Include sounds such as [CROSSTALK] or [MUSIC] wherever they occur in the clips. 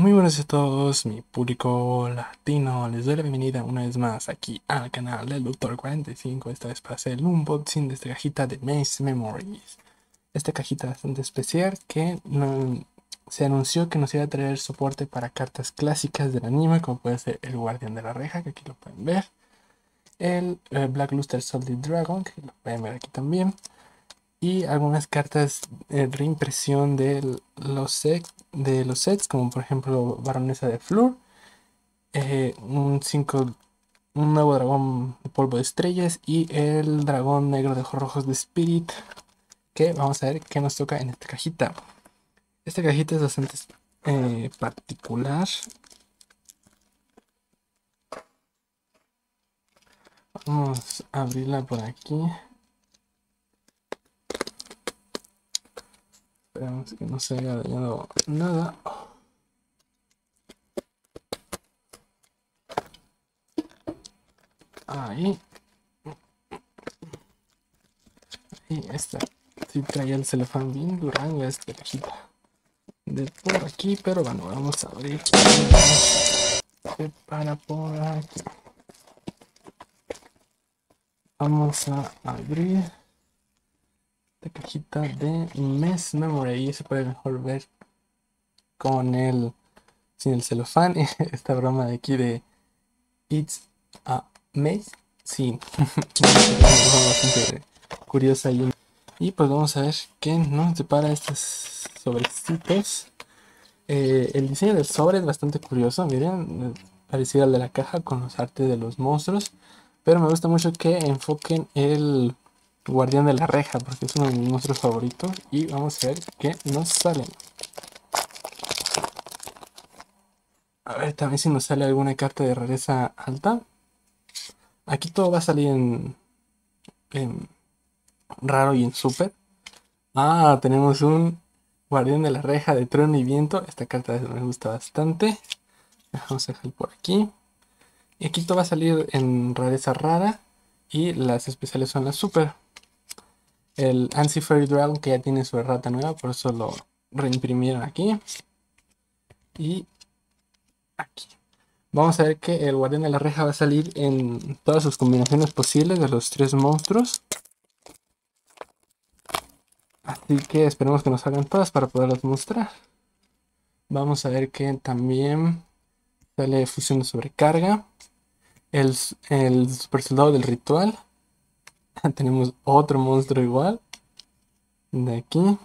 Muy buenos a todos, mi público latino. Les doy la bienvenida una vez más aquí al canal del Doctor 45. Esta vez para hacer un unboxing de esta cajita de Maze Memories. Esta cajita bastante especial que se anunció que nos iba a traer soporte para cartas clásicas del anime, como puede ser el Guardián de la Reja, que aquí lo pueden ver. El eh, Black Luster Solid Dragon, que lo pueden ver aquí también y algunas cartas de reimpresión de los, sets, de los sets, como por ejemplo Baronesa de Flur, eh, un, un nuevo dragón de polvo de estrellas y el dragón negro de ojos rojos de Spirit, que vamos a ver qué nos toca en esta cajita. Esta cajita es bastante eh, particular. Vamos a abrirla por aquí. Esperamos que no se haya dañado nada. Ahí. Ahí está. Sí trae el celofán bien duranga esta cajita. De por aquí, pero bueno, vamos a abrir. Se para por aquí. Vamos a abrir esta cajita de Mes Memory. Se puede mejor ver con el sin el celofán. [LAUGHS] Esta broma de aquí de It's a Maze. Sí, [LAUGHS] bastante curiosa y, y pues vamos a ver qué nos depara estos sobrecitos. Eh, el diseño del sobre es bastante curioso, miren, parecido al de la caja con los artes de los monstruos. Pero me gusta mucho que enfoquen el guardián de la reja, porque es uno de mis monstruos favoritos. Y vamos a ver qué nos sale. A ver también si nos sale alguna carta de rareza alta. Aquí todo va a salir en, raro y en super. Ah, tenemos un guardián de la reja de trueno y viento. Esta carta me gusta bastante. Vamos a dejar por aquí. Y aquí todo va a salir en rareza rara. Y las especiales son las super el Ansi Fairy Dragon que ya tiene su errata nueva, por eso lo reimprimieron aquí. Y aquí. Vamos a ver que el Guardián de la Reja va a salir en todas sus combinaciones posibles de los tres monstruos. Así que esperemos que nos salgan todas para poderlas mostrar. Vamos a ver que también sale fusión de sobrecarga. El, el super soldado del ritual. [LAUGHS] Tenemos otro monstruo igual. De aquí.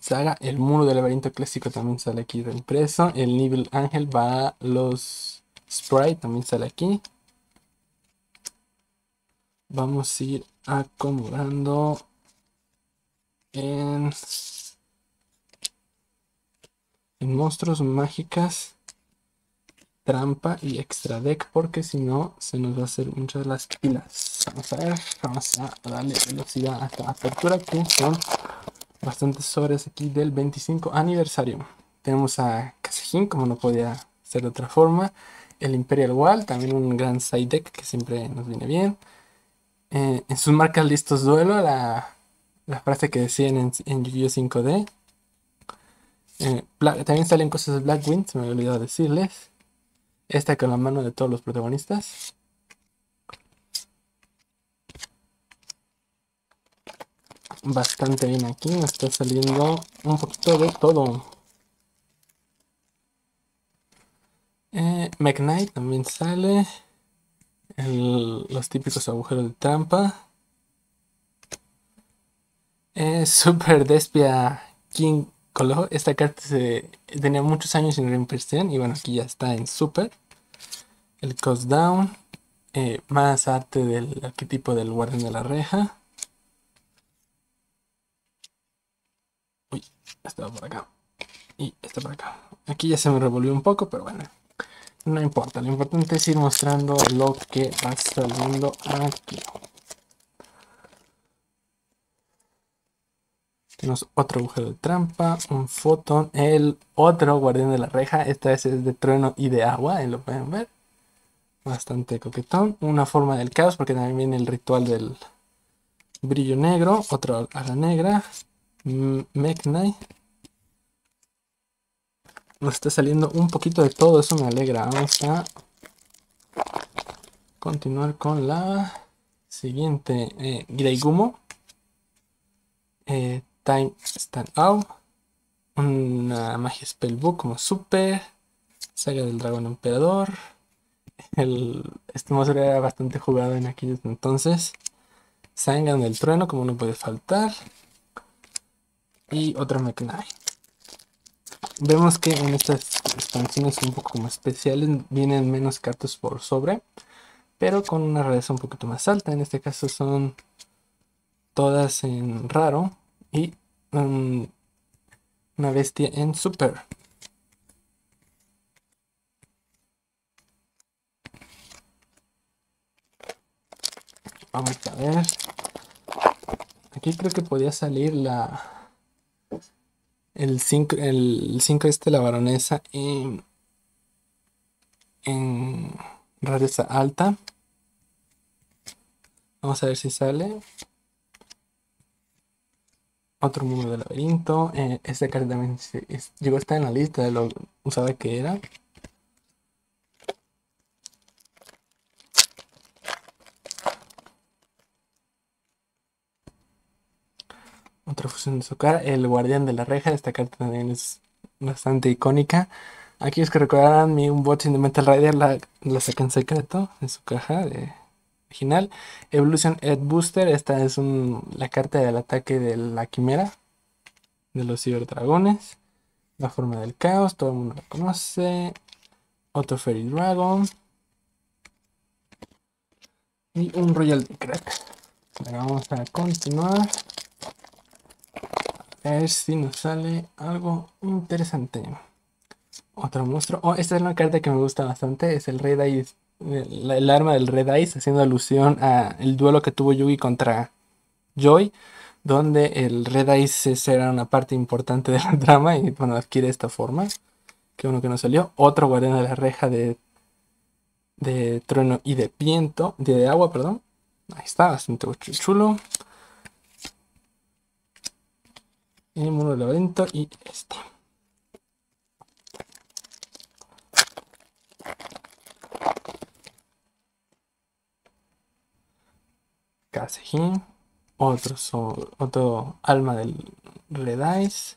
Saga, el muro del laberinto clásico también sale aquí reimpreso. El nivel ángel va a los sprite, también sale aquí. Vamos a ir acomodando en, en monstruos mágicas trampa y extra deck porque si no se nos va a hacer muchas las pilas vamos a ver vamos a darle velocidad a esta apertura que son bastantes sobres aquí del 25 aniversario. Tenemos a Kasejin como no podía ser de otra forma. El Imperial Wall también un gran side deck que siempre nos viene bien. Eh, en sus marcas listos duelo la, la frase que decían en, Yu-Gi-Oh 5D eh, también salen cosas de Black Wind, se me había olvidado decirles. Esta con la mano de todos los protagonistas. Bastante bien aquí, me está saliendo un poquito de todo. Eh, McKnight también sale. los típicos agujeros de trampa. Eh, [LAUGHS] Super Despia King esta carta se, tenía muchos años en reimpresión y bueno, aquí ya está en super. El cost down. Eh, más arte del arquetipo del guardián de la reja. Uy, estaba por acá. Y está por acá. Aquí ya se me revolvió un poco, pero bueno. No importa, lo importante es ir mostrando lo que va saliendo aquí. Tenemos otro agujero de trampa, un fotón, el otro guardián de la reja. Esta vez es de trueno y de agua, ahí lo pueden ver. Bastante coquetón. Una forma del caos, porque también viene el ritual del brillo negro. Otro a la negra. Meknai. nos está saliendo un poquito de todo, eso me alegra. Vamos a continuar con la siguiente. Eh, Grey Gumo. Eh, Time Stand Out. Una magia spellbook como super. Saga del dragón emperador. El, este monstruo era bastante jugado en aquellos entonces. Sangan del trueno, como no puede faltar. Y otra McKnight. Vemos que en estas expansiones un poco como especiales vienen menos cartas por sobre, pero con una rareza un poquito más alta. En este caso son todas en raro y um, una bestia en super. Vamos a ver. Aquí creo que podía salir la el 5 el cinco este, la baronesa, en, en rareza alta. Vamos a ver si sale. Otro mundo de laberinto. Eh, esta carta también llegó a estar en la lista de lo usada que era. Otra fusión de su cara. El guardián de la reja. Esta carta también es bastante icónica. Aquellos que recordarán mi unboxing de Metal Rider la, la saqué en secreto en su caja de original. Evolution Ed Booster. Esta es la carta del ataque de la quimera. De los ciberdragones. La forma del caos. Todo el mundo la conoce. Otro Fairy Dragon. Y un Royal Crack. vamos a continuar. A ver si nos sale algo interesante. Otro monstruo. Oh, esta es una carta que me gusta bastante. Es el Red Ice. El, arma del Red Ice, haciendo alusión al duelo que tuvo Yugi contra Joy. Donde el Red Ice era una parte importante de la [LAUGHS] trama. Y bueno, adquiere esta forma. Que uno que no salió. Otro guardián de la reja de, de trueno y de viento. De agua, perdón. Ahí está, bastante chulo. El mundo del laberinto y esta. Casejín, otro, otro alma del Red Ice.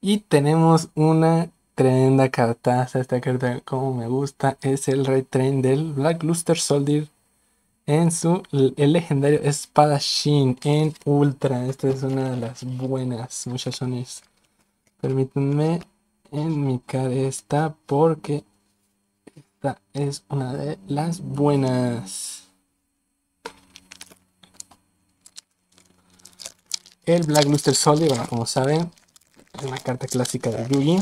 Y tenemos una tremenda cartaza. Esta carta, como me gusta, es el Red Train del Black Luster Soldier en su el legendario espadachín en ultra. Esta es una de las buenas, muchachones. Permítanme enmicar esta porque esta es una de las buenas. El Black Luster Soldier, bueno, como saben, es una carta clásica de Yugi.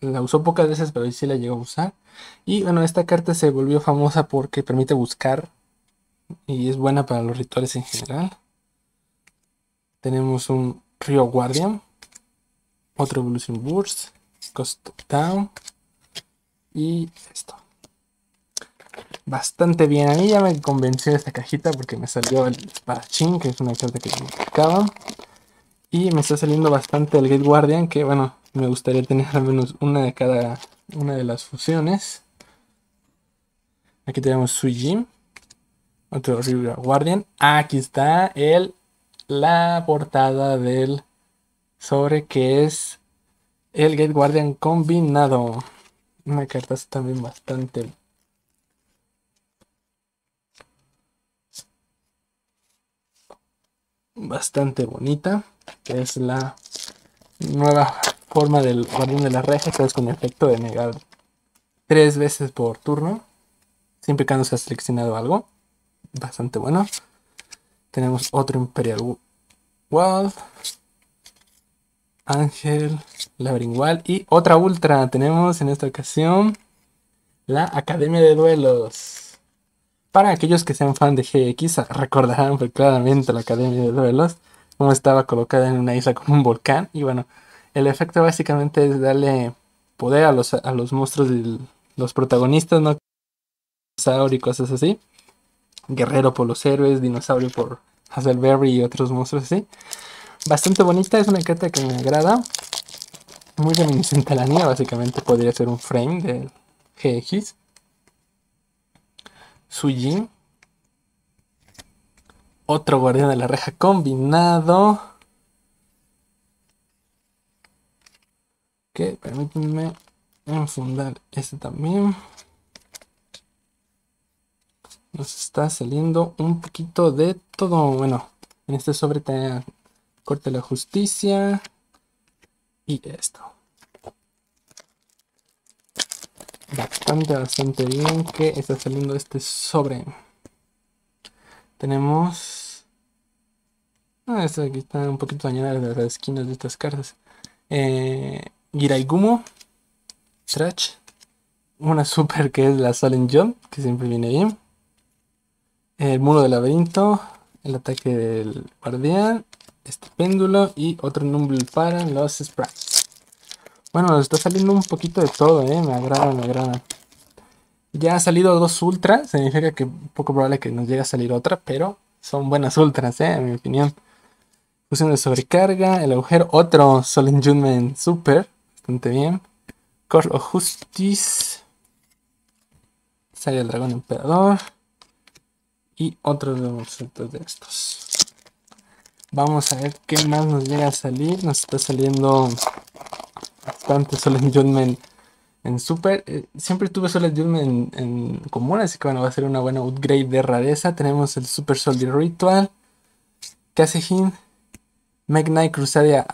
La usó pocas veces, pero sí la llegó a usar. Y bueno, esta carta se volvió famosa porque permite buscar y es buena para los rituales en general. Tenemos un Rio Guardian, otro Evolution Burst, Cost Down y esto. Bastante bien, a mí ya me convenció esta cajita porque me salió el Sparachín, que es una carta que me buscaba. Y me está saliendo bastante el Gate Guardian, que bueno, me gustaría tener al menos una de cada una de las fusiones. Aquí tenemos Suijin, otro River Guardian. Aquí está el, la portada del sobre que es el Gate Guardian combinado. Una carta también bastante bastante bonita. Que es la nueva forma del guardián de la reja, que es con efecto de negar tres veces por turno. Siempre que no se ha seleccionado algo. Bastante bueno. Tenemos otro Imperial Wild. Ángel, Labringual y otra Ultra. Tenemos en esta ocasión la Academia de Duelos. Para aquellos que sean fan de GX, recordarán claramente la Academia de Duelos, como estaba colocada en una isla con un volcán. Y bueno, el efecto básicamente es darle poder a los, a los monstruos de los protagonistas, ¿no? y cosas así. Guerrero por los héroes, Dinosaurio por Hazelberry y otros monstruos así. Bastante bonita, es una carta que me agrada. muy reminiscente a la niña, básicamente podría ser un frame del GX. Suyin. Otro guardián de la reja combinado. Que permítanme enfundar este también. Nos está saliendo un poquito de todo. Bueno, en este sobre está corte la justicia. Y esto. Bastante, bastante bien que está saliendo este sobre. Tenemos... Ah, esta aquí está un poquito dañada de las esquinas de estas cartas. Eh, Giraigumo. Trash. Una super que es la Solen Jump, que siempre viene bien. El muro del laberinto. El ataque del guardián. Este péndulo. Y otro Numble para los sprites. Bueno, nos está saliendo un poquito de todo, ¿eh? Me agrada, me agrada. Ya ha salido dos ultras, significa que poco probable que nos llegue a salir otra, pero son buenas ultras, ¿eh? en mi opinión. Fusión de sobrecarga, el agujero, otro Solen Junmen Super, bastante bien. Core of Justice. Sale el dragón emperador. Y otros de de estos. Vamos a ver qué más nos llega a salir. Nos está saliendo bastante Solen Junmen en Super. Eh, siempre tuve solo en, en, común, así que bueno, va a ser una buena upgrade de rareza. Tenemos el Super Soldier Ritual, Kasejin, Knight Crusadia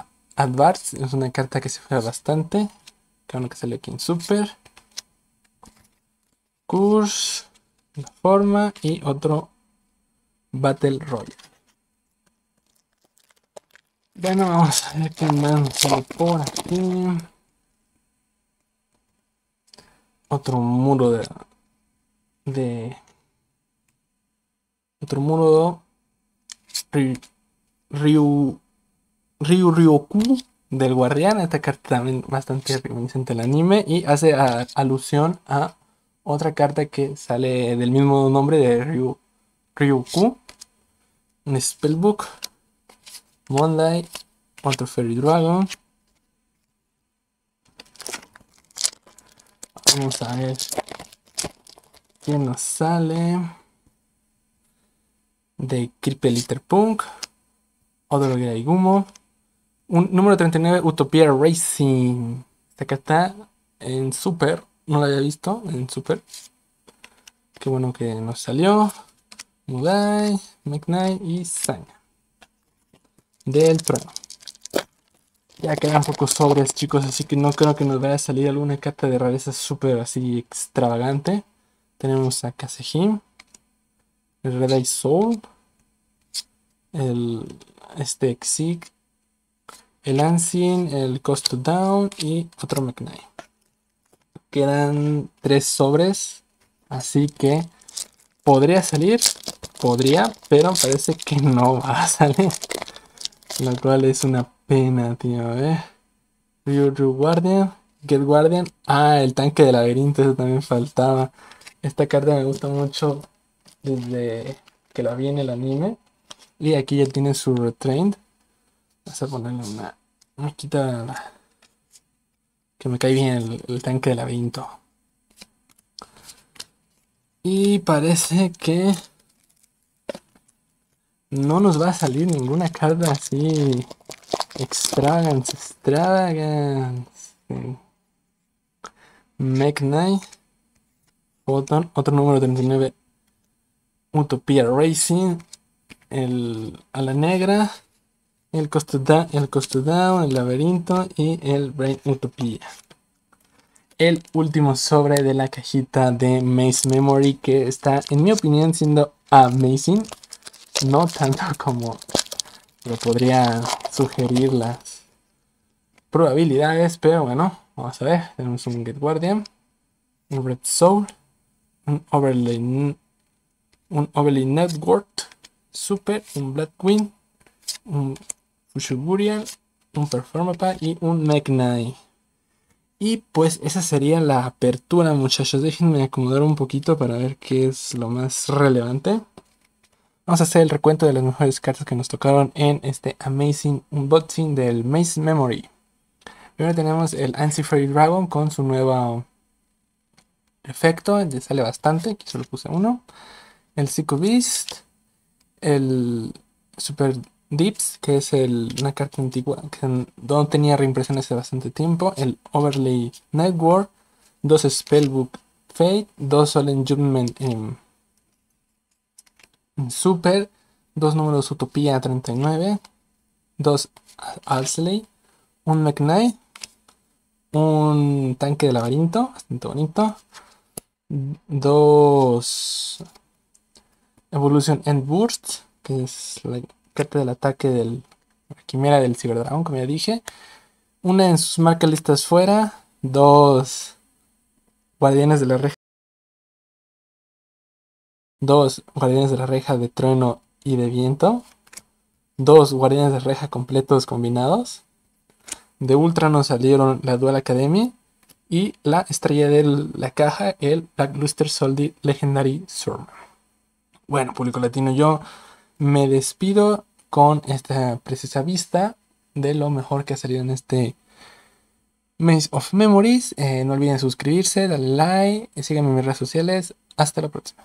Advance, es una carta que se juega bastante. Uno que sale aquí en Super. Curse, la forma y otro Battle Royale. Bueno, vamos a ver qué más por aquí. otro muro de, de otro muro Ryu Ryu Ryoku del Guardián. Esta carta también bastante reminiscente al anime y hace alusión a otra carta que sale del mismo nombre de Ryu Ryuku. Un Spellbook. Monday. Otro Fairy Dragon. Vamos a ver qué nos sale. De Liter Punk. Odoro Gumo. Un número 39, Utopia Racing. Esta acá está en Super. No la había visto en Super. Qué bueno que nos salió. Mudai, McKnight y Sanya. Del trono. Ya quedan pocos sobres, chicos, así que no creo que nos vaya a salir alguna carta de rareza súper así extravagante. Tenemos a Kasehim, el Red Eye Soul, el este Exig, el Ancien, el Cost Down y otro McKnight. Quedan tres sobres, así que podría salir, podría, pero parece que [LAUGHS] no va a salir. Lo cual es una pena, tío, eh. Ryu Guardian, Get Guardian. Ah, el tanque de laberinto, eso también faltaba. Esta carta me gusta mucho desde que la vi en el anime. Y aquí ya tiene su retrained. Vamos a ponerle una. Me quita que me cae bien el, tanque de laberinto. Y parece que no nos va a salir ninguna carta así Extravagance, extravagance. Make Knight. otro número 39. Utopia Racing. El a la negra. El costo, el costo el laberinto y el Brain Utopia. El último sobre de la cajita de Maze Memory que está, en mi opinión, siendo amazing. No tanto [LAUGHS] como lo podría sugerir las probabilidades, pero bueno, vamos a ver. Tenemos un Get Guardian, un Red Soul, un Overlay, un Overlay Network, Super, un Black Queen, un Fushigurian, un Performapa y un Meknai. Y pues esa sería la apertura muchachos. Déjenme acomodar un poquito para ver qué es lo más relevante. Vamos a hacer el recuento de las mejores cartas que nos tocaron en este Amazing Unboxing del Maze Memory. Primero tenemos el Ansi Dragon con su nuevo efecto, ya sale bastante, aquí solo puse uno. El Psycho Beast, el Super Dips, que es una carta antigua que no tenía reimpresión hace bastante tiempo. El Overlay Network, dos Spellbook Fate, dos Solemn Judgment en, Super, dos números Utopía 39, dos Alsley, un McKnight, un tanque de laberinto, bastante bonito, dos Evolution End Burst, que es la carta del ataque del la quimera del ciberdragón, como ya dije, una en sus marcas listas fuera, dos guardianes de la reja, dos guardianes de la reja de trueno y de viento, dos guardianes de reja completos combinados, de Ultra nos salieron la Dual Academy y la estrella de la caja, el Black Luster Solid Legendary Sword. Bueno, público latino, yo me despido con esta precisa vista de lo mejor que ha salido en este Maze of Memories. Eh, no olviden suscribirse, darle like, síganme en mis redes sociales. Hasta la próxima.